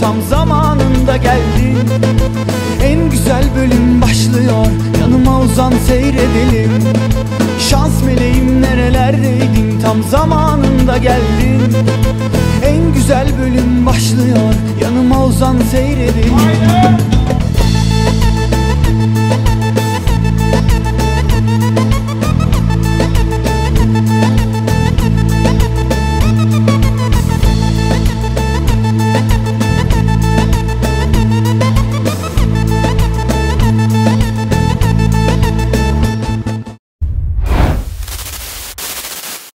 Tam zamanında geldin En güzel bölüm başlıyor. Yanıma uzan seyredelim tam zamanında geldin. En güzel bölüm başlıyor yanıma uzan seyredelim